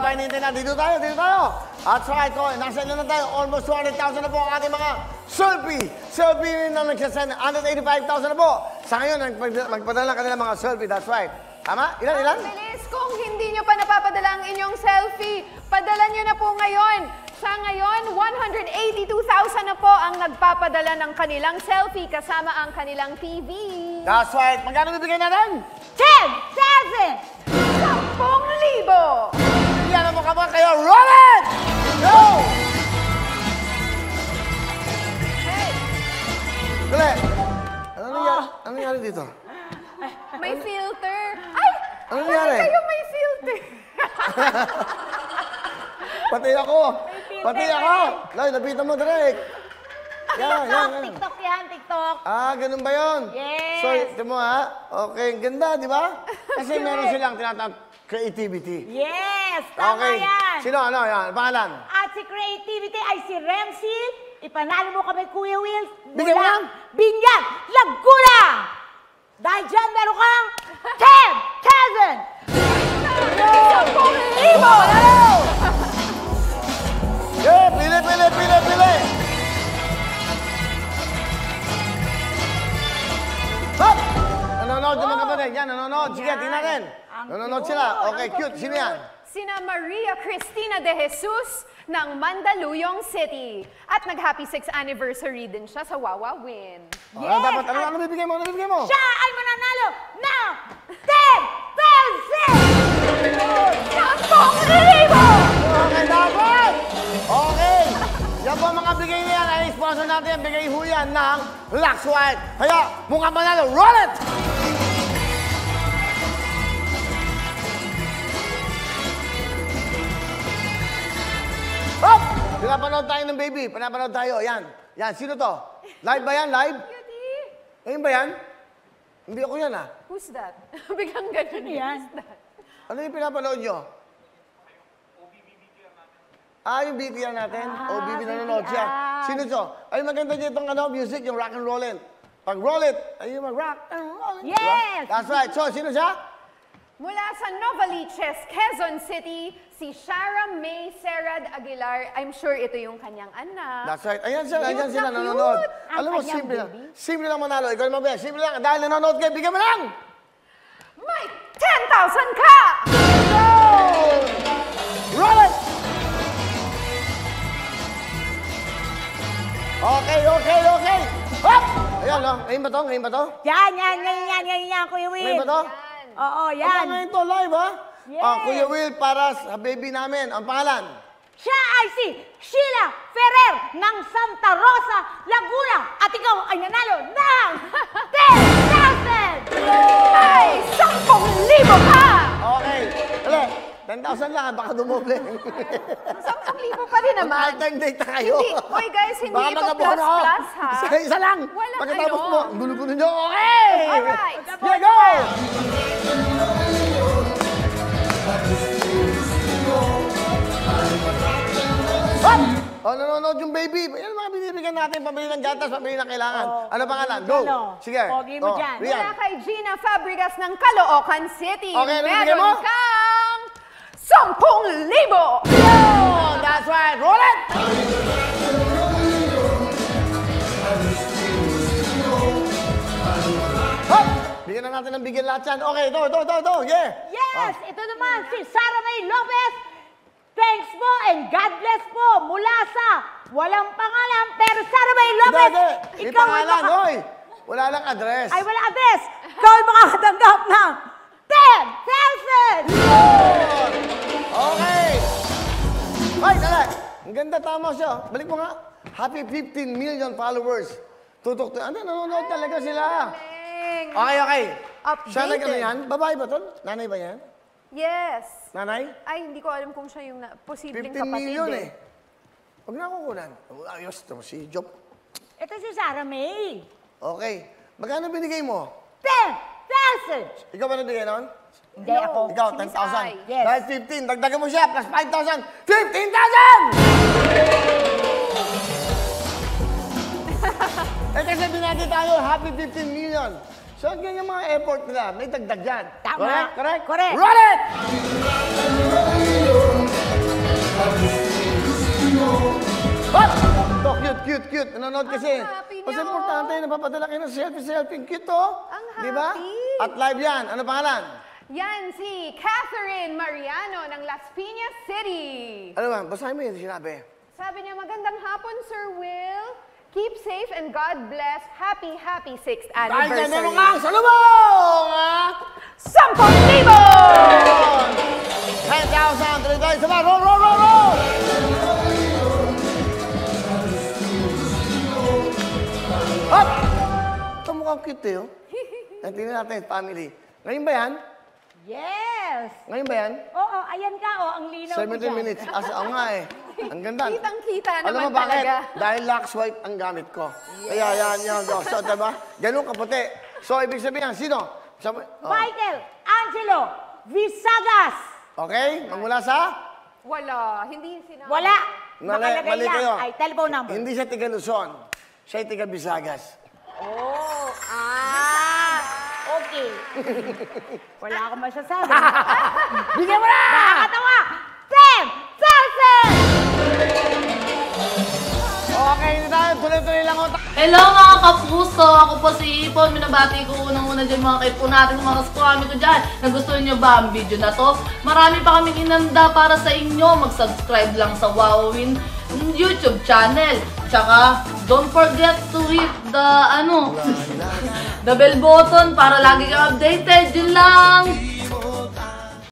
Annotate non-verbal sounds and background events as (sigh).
pa hinihintay natin? Dito tayo, dito tayo. That's right, ko. Nasa ilan na tayo? Almost 200,000 na po ang ating mga selfie. Selfie na nagsasend. 185,000 na po. Sa ngayon, magpadala ng kanilang mga selfie. That's right. Tama? Ilan, ilan? Ang bilis! Kung hindi nyo pa napapadala ang inyong selfie, padala nyo na po ngayon. Sa ngayon, 182,000 na po ang nagpapadala ng kanilang selfie kasama ang kanilang TV. That's right. Magkano bibigay natin? 10,000! 10,000! Yan ang mukha mo kayo. Roll it! Go! Hey, Dali. Ano nangyari, ano nangyari dito? may filter. Ay! Ano nangyari? Bakit kayo may filter? (laughs) Pati ako. Pati ako. Lay, lapitan mo direct. Yan, yan, TikTok, yan. TikTok yan, TikTok. Ah, ganun ba yun? Yes. So, ito mo ha? Okay, ang ganda, di ba? (laughs) Kasi meron silang tinatawag creativity. Yes, tama Okay. yan. Sino, ano, yan? Pangalan? At si Creativity ay si Remsi. Ipanalo mo kami, Kuya Will. Bigyan mo lang. Binyan, Laguna. Dahil dyan, meron kang (laughs) 10,000! 10,000! Ang Nanonood cute, sila. Okay, cute. Sino yan? Sina Maria Cristina de Jesus ng Mandaluyong City. At nag-happy 6th anniversary din siya sa Wawa Win. Ano Yes, dapat? Ano, ano bibigay mo? Ano bibigay mo? Siya ay mananalo ng 10,000! 10,000! Okay, dapat! Okay! Yan po ang mga bigay niya yan ay sponsor natin. Bigay ho yan ng Lux White. Kaya, mukha manalo. Roll it! Pinapanood tayo ng baby. Pinapanood tayo. Yan. Yan. Sino to? Live ba yan? Live? (laughs) Cutie! Ayun ba yan? Hindi ako yan ah. Who's that? (laughs) Biglang ganun yan? Who's that? Ano yung pinapanood nyo? Ah, yung BTR natin? Ah, o BB nanonood siya. BTR. Sino to? Ay, maganda dito itong ano, music, yung rock and rollin. Pag roll it, ay yung mag-rock and rollin. Yes! That's right. So, sino siya? Mula sa Novaliches, Quezon City, si Shara May Serad Aguilar. I'm sure ito yung kanyang anak. That's right. Ayan sila, ayan sila, na nanonood. Ang Alam mo, kanyang simple lang. baby. Simple lang manalo. Ikaw naman, Bea. Simple lang. Dahil nanonood kayo, bigyan mo lang! May 10,000 ka! Go! Roll it! Okay, okay, okay. Hop! Ayan, no? Ngayon ba to? Ngayon ba to? Yan, yan, yan, yan, yan, yan, Kuya Will. Ngayon ba to? Oo, Yan. yan. ngayon to, live, ha? Yes. Ah, Kuya Will, para sa baby namin. Ang pangalan? Siya ay si Sheila Ferrer ng Santa Rosa, Laguna. At ikaw ay nanalo ng 10,000! May 10,000 ka! Okay. Dali. 10,000 lang, baka dumoble. (laughs) 10,000 pa rin naman. Alternate na kayo. Hindi. Hoy, guys, hindi Baka ito magabono plus ako. plus, ha? Isa, isa lang. Walang Pagkatapos ano. mo, gulo-gulo nyo. Okay! Alright. Here go! Oh, nanonood yung baby. Yan ang mga binibigyan natin. Pabili ng gatas, pabili ng kailangan. Oh, ano pangalan? Go! ano? Sige. Pogi mo dyan. Rian. Mula kay Gina Fabregas ng Caloocan City. Okay, ano bigyan mo? Meron kang 10,000! Oh, that's right. Roll it! Hop! Bigyan na natin ng bigyan lahat yan. Okay, ito, ito, ito, ito. Yeah. Yes! Ito naman si Sarah May Lopez. Po and God bless po mula sa walang pangalan pero Sarah May Lopez. hindi. May Ikaw ay pangalan, maka- hoy. Wala lang address. Ay wala address. Ikaw ay makakatanggap ng 10,000! Okay. Hoy, dali. Ang ganda, tama siya. Balik mo nga. Happy 15 million followers. Tutok to. Ano, nanonood talaga sila. Galing. Okay, okay. Updated. Siya na gano'n yan? Babae ba to? Nanay ba yan? Yes. Nanay? Ay, hindi ko alam kung siya yung na, posibleng 15 kapatid million eh. eh. Huwag na kukunan. Ayos to, si Job. Ito si Sarah May. Okay. Magkano binigay mo? 10,000! Ikaw ba nagbigay nun? Hindi ako. Ikaw, si Miss 10,000. Ai. Yes. Dahil 15, dagdagan mo siya, plus 5,000, 15,000! (laughs) eh kasi binati tayo, happy 15 million. So, ganyan mga effort nila, may dagdag yan. Tama. Correct, correct. Correct. Roll it! Ah! What? To, cute, cute, cute. Nanonood kasi. Ang happy niyo. Mas importante, napapadala kayo ng selfie, selfie. Cute, oh. Ang happy. Diba? At live yan. Ano pangalan? Yan si Catherine Mariano ng Las Piñas City. Ano ba? Basahin mo yun sinabi. Sabi niya, magandang hapon, Sir Will. Keep safe and God bless. Happy, happy 6th Dahil anniversary. dyan, meron kang salubong! ah! Sampung libo! 10,000, tuloy tayo sa bar. Roll, roll, roll, roll! Hop! Ito mukhang cute eh, oh. (laughs) Tingnan natin, family. Ngayon ba yan? Yes! Ngayon ba yan? Oo, ayan ka, oh, ang linaw mo 17 dyan. minutes. Asa, oo nga eh. Ang ganda. Kitang-kita Alam naman mo bakit? talaga. Dahil lax white ang gamit ko. Kaya yan, yan. So, diba? Ganun kaputi. So, ibig sabihin, sino? Sabi, oh. Michael Angelo Visagas. Okay? Magmula sa? Wala, hindi sinabi. Wala. Mali, Nakalagay mali lang kayo. ay telephone number. Hindi siya tiga Luzon. Siya ay tiga Bisagas. Oh, ah, okay. (laughs) Wala akong masasabi. (laughs) Bigyan mo na! Nakakatawa! 10,000! Okay, hindi tayo. Tuloy-tuloy lang ako. Hello mga kapuso! Ako po si Ipon. Minabati ko unang-una dyan mga kaipo natin, mga kaskwami ko dyan. Nagustuhan nyo ba ang video na to? Marami pa kaming inanda para sa inyo. Mag-subscribe lang sa Wowin YouTube channel. Tsaka, don't forget to hit the, ano, the bell button para lagi kang updated. Yun lang!